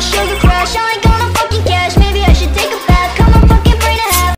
sugar crash.